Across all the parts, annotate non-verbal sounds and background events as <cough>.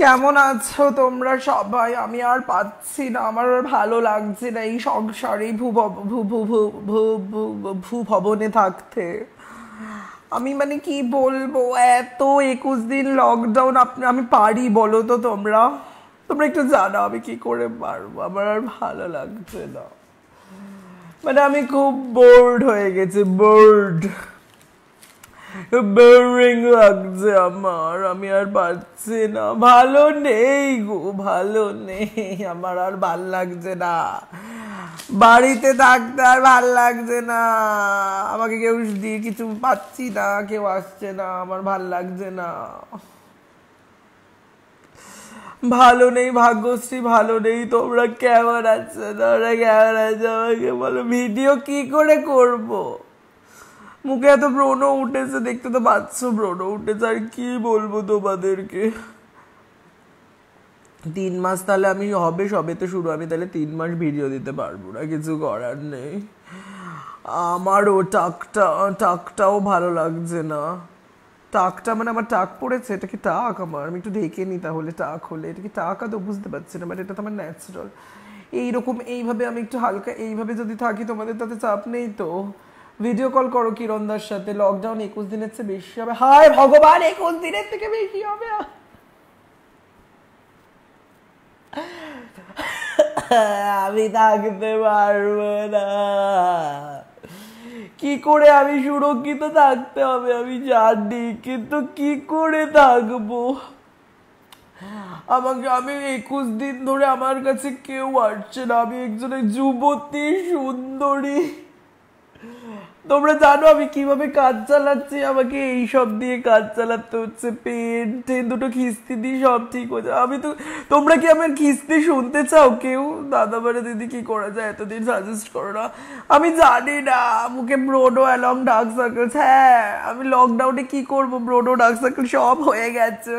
কেমন আছো তোমরা সবাই? আমি আর পাচ্ছি না। আমার আর ভালো লাগছে না এই সংসারে ভূ ভব- ভূ ভূ ভূ, ভূ- ভূ- ভূ ভবনে থাকতে। আমি মানে কি বলব, এত একুশ দিন লকডাউন আপনি, আমি পারি বলো তো তোমরা? তোমরা একটু জানো আমি কি করে পারব? আমার আর ভালো লাগছে না। মানে আমি খুব বোর্ড হয়ে গেছি বোর্ড বোরিং লাগছে আমার, আমি আর পাচ্ছি না। ভালো নেই গো, ভালো নেই, আমার আর ভালো লাগছে না। বাড়িতে থাকতে আর ভালো লাগছে না। আমাকে কেউ দিয়ে কিছু পাচ্ছি না, কেউ আসছে না, আমার ভালো লাগছে না। ভালো নেই ভাগ্যশ্রী, ভালো নেই তোমরা কেমন আছো? তোমরা কেমন আছো? আমাকে বলো ভিডিও কি করে করব? মুখে এত ব্রণ উঠেছে, দেখতে তো পাচ্ছ ব্রণ উঠেছে, আর কি বলব তোমাদেরকে? তিন মাস তাহলে আমি হবে, সবে তো শুরু, আমি তাহলে তিন মাস ভিডিও দিতে পারব না, কিছু করার নেই। আমারও টাকটা, টাকটাও ভালো লাগছে না। টাকটা মানে আমার টাক পড়েছে, এটা কি টাক আমার? আমি একটু ঢেকে নিই তাহলে টাক হলে, এটা কি টাক তো বুঝতে পারছি না বাট এটা তো আমার ন্যাচারাল এইরকম এইভাবে আমি একটু হালকা এইভাবে যদি থাকি তোমাদের, তাতে চাপ নেই তো? ভিডিও কল করো কিরণদার সাথে? লকডাউন একুশ দিনের চেয়ে বেশি হবে। হায় ভগবান, একুশ দিনের থেকে বেশি হবে। আমি থাকতে পারব না। কি করে আমি সুরক্ষিত থাকতে হবে? আমি জানি, কিন্তু কি করে থাকব? আমাকে, আমি একুশ দিন ধরে আমার কাছে কেউ আসছে না। আমি একজনের যুবতী সুন্দরী। তোমরা জানো আমি কীভাবে কাজ চালাচ্ছি? আমাকে এই সব দিয়ে কাজ চালাতে হচ্ছে পেন টেন দুটো খিস্তি দিয়ে সব ঠিক হচ্ছে আমি তো, তোমরা কি আমার খিস্তি শুনতে চাও কেউ? দাদা বারে দিদি কি করা যায়? এতদিন সাজেস্ট করো না। আমি জানি না, মুখে ব্রোডো অ্যালং ডার্ক সার্কেলস। হ্যাঁ আমি লকডাউনে কি করব? ব্রোডো, ডার্ক সার্কেল সব হয়ে গেছে।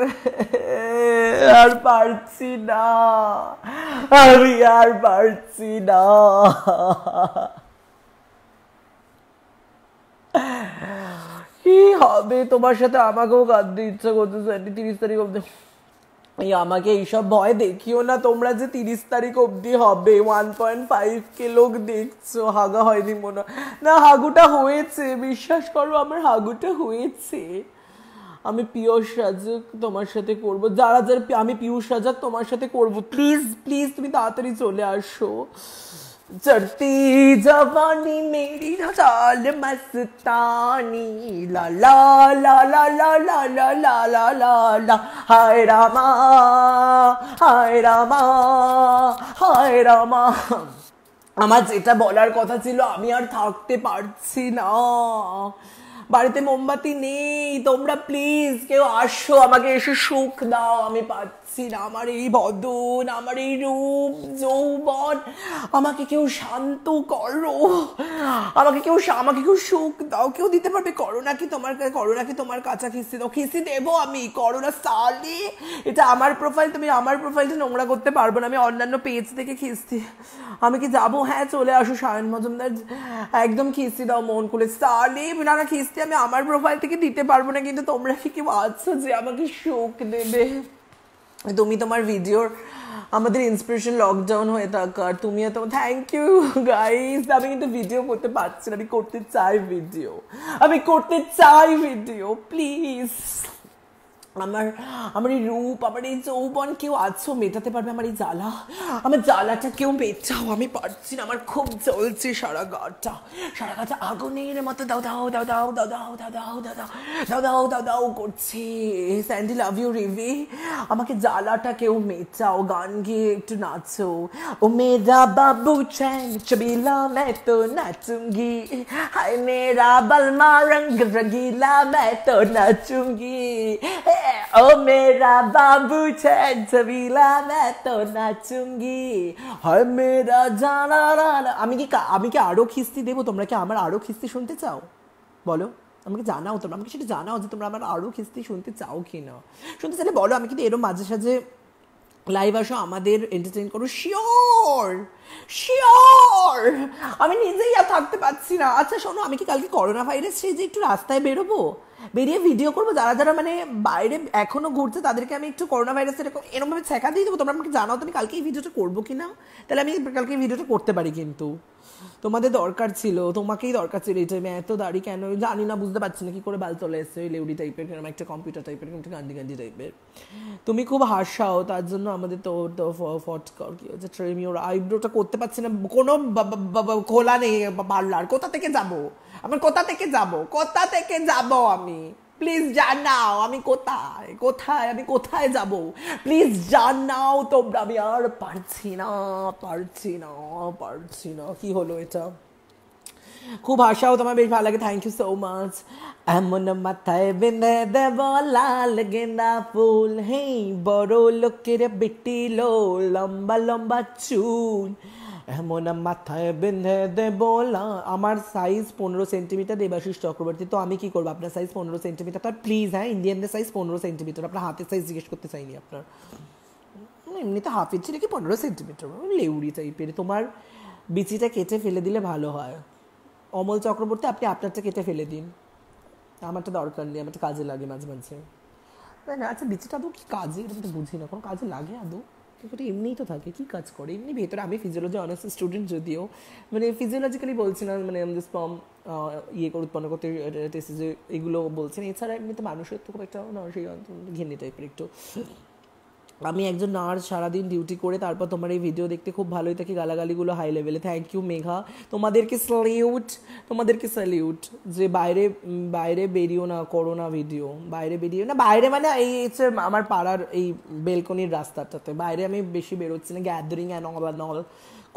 আর পারছি না। আমি আর পারছি না। হবে? তোমার সাথে আমাকেও কাঁদতে ইচ্ছা করতেছে। তিরিশ তারিখ অব্দি এই আমাকে এইসব ভয় দেখিও না তোমরা যে তিরিশ তারিখ অবধি হবে। ওয়ান পয়েন্ট ফাইভ কে লোক দেখছ। হাগা হয়নি মনে। না, হাগুটা হয়েছে। বিশ্বাস করো, আমার হাগুটা হয়েছে। আমি পিয়ুষ রাজক তোমার সাথে করব। যারা যারা, আমি পিয়ুষ রাজক তোমার সাথে করব। প্লিজ প্লিজ, তুমি তাড়াতাড়ি চলে আসো। चढ़ती जवानी मेरी चाल मस्तानी ला ला ला ला ला ला ला ला ला ला ला हाय रामा हाय रामा হায় রামা আমার যেটা বলার কথা ছিল আমি আর থাকতে পারছি না বাড়িতে মোমবাতি নেই। তোমরা প্লিজ কেউ আসো, আমাকে এসে সুখ দাও। আমি পাচ্ছি না। আমার এই বদন, আমার এই রূপ, যৌবন, আমাকে কেউ শান্ত করো। আমাকে কেউ আমাকে কেউ সুখ দাও। কেউ দিতে পারবে করোনা কি তোমার করোনা কি তোমার কাঁচা খিস্তি দাও? খিস্তি দেবো আমি। করোনা সালে। এটা আমার প্রোফাইল তুমি আমার প্রোফাইলটা নোংরা করতে পারব না। আমি অন্যান্য পেজ থেকে খিস্তি আমি কি যাব? হ্যাঁ চলে আসো, সায়ন মজুমদার। একদম খিস্তি দাও মন খুলে। সালে না খিস্তি আমি আমার প্রোফাইল থেকে দিতে পারব না, কিন্তু তোমরা কি কেউ আছো যে আমাকে শোক দেবে। তুমি তোমার ভিডিওর আমাদের ইন্সপিরেশন লকডাউন হয়ে থাকার তুমিও তো থ্যাংক ইউ গাইস আমি কিন্তু ভিডিও করতে পারছি না, আমি করতে চাই ভিডিও আমি করতে চাই ভিডিও প্লিজ আমার আমার এই রূপ আমার এই যৌবন কেউ আছো মেটাতে পারবে আমার এই জ্বালা আমার জ্বালাটা কেউ মেটাও আমি পারছি না আমার খুব জ্বলছে সারা গাটা সারা গাটা আগুনের মতো দাও দাও দাও দাও দাও দাও দাও দাও দাও দাও দাও দাও দাও করছে স্যান্ডি লাভ ইউ রিভি আমাকে জ্বালাটা কেউ মেটাও গান গিয়ে একটু নাচো ও মেরা বাবু চ্যাং চবিলা মে তো নাচুঙ্গি হায় মেরা বলমা রঙ রঙিলা মে তো নাচুঙ্গি ओ मेरा बाबू चैन चबीला मैं तो नाचूंगी हाय मेरा जाना राना আমি কি কা- আমি কি আরো খিস্তি দেবো তোমরা কি আমার আরো খিস্তি শুনতে চাও বলো আমাকে জানাও তোমরা আমাকে সেটা জানাও যে তোমরা আমার আরো খিস্তি শুনতে চাও কি না শুনতে চাইলে বলো আমি কিন্তু এরও মাঝে সাঝে লাইভ আসো আমাদের এন্টারটেইন করো শিওর শিওর আমি নিজেই আর থাকতে পারছি না আচ্ছা শোনো আমি কি কালকে করোনা ভাইরাস সেই যে একটু রাস্তায় বেরোবো বেরিয়ে ভিডিও করব। যারা যারা মানে বাইরে এখনও ঘুরছে, তাদেরকে আমি একটু করোনা ভাইরাস এরকম এরকমভাবে ছেঁকা দিয়ে দেবো। তোমরা আমাকে জানাও তো আমি কালকে এই ভিডিওটা করব কি না? তাহলে আমি কালকে এই ভিডিওটা করতে পারি কিন্তু। তোমাদের দরকার ছিল, তোমাকেই দরকার ছিল এই টাইমে এত দাড়ি কেন? জানি না, বুঝতে পারছি না কি করে বাল চলে এসছে। ওই লেউডি টাইপের কীরকম একটা কম্পিউটার টাইপের একটা গান্ধী গান্ডি টাইপের তুমি খুব হাসাও, তার জন্য আমাদের তো ফট কি হচ্ছে ট্রেম ইউর আইব্রোটা করতে পারছি না। কোনো খোলা নেই পার্লার। কোথা থেকে যাব? আমার কোথা থেকে যাব? কোথা থেকে যাব আমি? প্লিজ জানাও, আমি কোথায়? কোথায়? আমি কোথায় যাব? প্লিজ জানাও তোমরা, আমি আর পারছি না পারছি না পারছি না। কি হলো এটা? খুব হাসাও তোমার বেশ ভালো লাগে। থ্যাংক ইউ সো মাচ এমন মাথায় বেঁধে দেব, লাল গেন্দা ফুল। হেই, বড় লোকের বেটি লো লম্বা লম্বা চুল। এমন মাথায় বেঁধে দেব লা- আমার সাইজ পনেরো সেন্টিমিটার দেবাশিস চক্রবর্তী, তো আমি কি করব? আপনার সাইজ পনেরো সেন্টিমিটার তার প্লিজ হ্যাঁ ইন্ডিয়ানদের সাইজ পনেরো সেন্টিমিটার আপনার হাতের সাইজ জিজ্ঞেস করতে চাইনি আপনার। এমনিতে হাফ ইঞ্চি নাকি পনেরো সেন্টিমিটার লেউড়ি টাইপের তোমার বিচিটা কেটে ফেলে দিলে ভালো হয়। অমল চক্রবর্তী, আপনি আপনারটা কেটে ফেলে দিন। আমারটা দরকার নেই, আমারটা কাজে লাগে মাঝে মাঝে। না আচ্ছা বিচিটা আদৌ কি কাজে? এটা তো বুঝি না, কোনো কাজে লাগে আদৌ? কিন্তু এমনিই তো থাকে, কী কাজ করে? এমনি ভেতরে, আমি ফিজিওলজি অনার্স স্টুডেন্ট যদিও মানে ফিজিওলজিক্যালি বলছি না মানে আমাদের স্পম ইয়ে করে, উৎপন্ন করতে টেস্টে এগুলো বলছেন এছাড়া এমনি তো মানুষের তো খুব একটা, মানুষের ঘেন্নি টাইপের একটু আমি একজন নার্স সারাদিন ডিউটি করে, তারপর তোমার এই ভিডিও দেখতে খুব ভালোই থাকি, গালাগালিগুলো হাই লেভেলে থ্যাংক ইউ মেঘা। তোমাদেরকে স্যালিউট তোমাদেরকে স্যালিউট যে বাইরে বাইরে বেরিও না, করো না ভিডিও বাইরে বেরিও না। বাইরে মানে এই হচ্ছে আমার পাড়ার এই বেলকনির রাস্তাটাতে। বাইরে আমি বেশি বেরোচ্ছি না gathering and all and all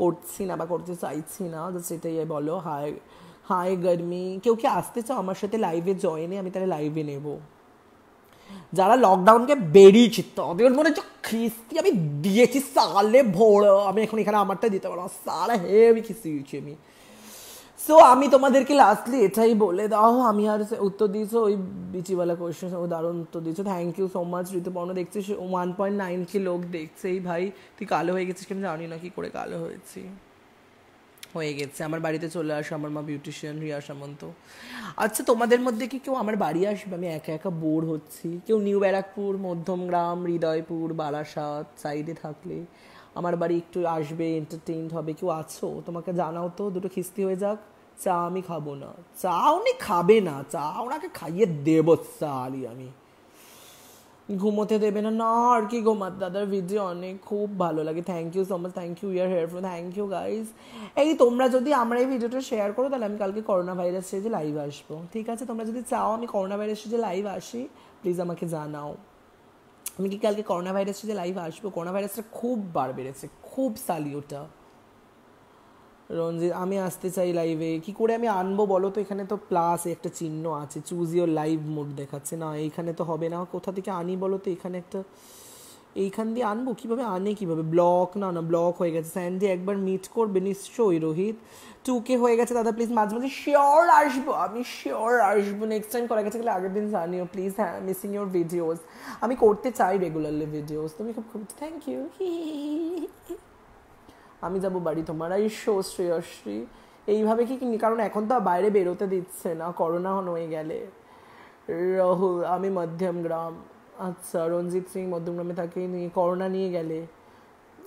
করছি না বা করতে চাইছি না জাস্ট এটাই বলো। হাই হাই গরমি কেউ কি আসতে চাও আমার সাথে? লাইভে জয়েনে আমি তাহলে লাইভে নেব। যারা লকডাউনকে বেরিয়েছে তাদের মনে হচ্ছে খিস্তি আমি দিয়েছি সালে ভোর, আমি এখন এখানে আমারটা দিতে পারব সালে আমি খিস্তি দিয়েছি আমি। সো আমি তোমাদেরকে লাস্টলি এটাই বলে দাও, আমি আর উত্তর দিয়েছ, ওই বিচিওয়ালা কোয়েশ্চেন ও দারুণ উত্তর দিয়েছ। Thank you so much Rituparna, দেখছিস? ওয়ান পয়েন্ট নাইন কি লোক দেখছে, এই ভাই, তুই কালো হয়ে গেছিস কিন্তু জানি না কি করে কালো হয়েছি। হয়ে গেছে। আমার বাড়িতে চলে আসো, আমার মা বিউটিশিয়ান রিয়া সামন্ত। আচ্ছা তোমাদের মধ্যে কি কেউ আমার বাড়ি আসবে? আমি একা একা বোর হচ্ছি। কেউ নিউ ব্যারাকপুর মধ্যমগ্রাম হৃদয়পুর বারাসাত সাইডে থাকলে আমার বাড়ি একটু আসবে এন্টারটেইন হবে। কেউ আছো? তোমাকে জানাও তো, দুটো খিস্তি হয়ে যাক। চা আমি খাব না। চা উনি খাবে না। চা ওনাকে খাইয়ে দেবো, চালি আমি। ঘুমোতে দেবে না না আর কি ঘুমাতে। দাদার ভিডিও অনেক খুব ভালো লাগে। Thank you so much thank you year here from thank you guys এই তোমরা যদি আমার এই ভিডিওটা শেয়ার করো, তাহলে আমি কালকে করোনা ভাইরাস যে লাইভ আসব। ঠিক আছে? তোমরা যদি চাও আমি করোনা ভাইরাস যে লাইভ আসি প্লিজ আমাকে জানাও। আমি কি কালকে করোনা ভাইরাস যে লাইভ আসব? করোনা ভাইরাসটা খুব বার বেড়েছে খুব সালি ওটা রঞ্জিত, আমি আসতে চাই লাইভে কি করে আমি আনব বলো তো? এখানে তো প্লাস একটা চিহ্ন আছে। চুজ ইয়োর লাইভ মোড দেখাচ্ছে। না, এইখানে তো হবে না। কোথা থেকে আনি বলো তো? এখানে একটা, এইখান দিয়ে আনব? কীভাবে আনে কীভাবে? ব্লক না না ব্লক হয়ে গেছে। স্যান্ডি একবার মিট করবে নিশ্চয়ই, রোহিত। টুকে হয়ে গেছে। দাদা প্লিজ মাঝে মাঝে শিওর আসব। আমি শিওর আসব। নেক্সট টাইম করা গেছে গেলে আগের দিন জানিও। প্লিজ হ্যাঁ মিসিং ইউর ভিডিওস আমি করতে চাই রেগুলারলি ভিডিওস তুমি খুব খুব থ্যাংক ইউ <laughs> আমি যাব বাড়ি তোমার শো শ্রেয়শ্রী এইভাবে কি কারণ এখন তো বাইরে বেরোতে দিচ্ছে না, করোনা হয়ে গেলে। রাহুল, আমি মধ্যম গ্রাম। আচ্ছা রঞ্জিত সিং মধ্যম গ্রামে থাকে নিয়ে করোনা নিয়ে গেলে।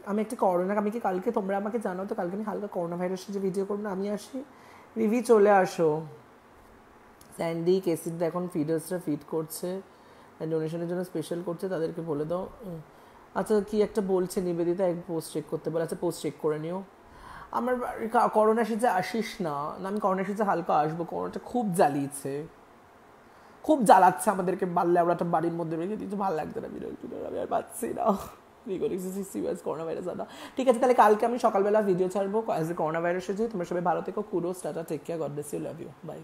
আমি একটা করোনা, আমি কি কালকে তোমরা আমাকে জানো তো কালকে আমি হালকা করোনা ভাইরাসের যে ভিডিও করব আমি আসি। রিভি, চলে আসো। স্যান্ডি কেসিটা এখন ফিডার্সরা ফিড করছে। ডোনেশনের জন্য স্পেশাল করছে, তাদেরকে বলে দাও। আচ্ছা কি একটা বলছে নিবেদিতা? এক পোস্ট চেক করতে বলে আচ্ছা পোস্ট চেক করে নিও। আমার করোনা সেজে আসিস না। না, আমি করোনা সেজে হালকা আসব। করোনাটা খুব জ্বালিয়েছে। খুব জ্বালাচ্ছে আমাদেরকে বাল্লে আমরা একটা বাড়ির মধ্যে রেখে দিয়েছে। ভালো লাগছে না, বিরক্তি আমি আর পাচ্ছি না। করোনা ভাইরাস ঠিক আছে, তাহলে কালকে আমি সকালবেলা ভিডিও ছাড়বো। এ করোনা ভাইরাস হয়েছে তোমরা সবাই ভালো থেকো। কুরো স্টাটা take care God bless you love you bye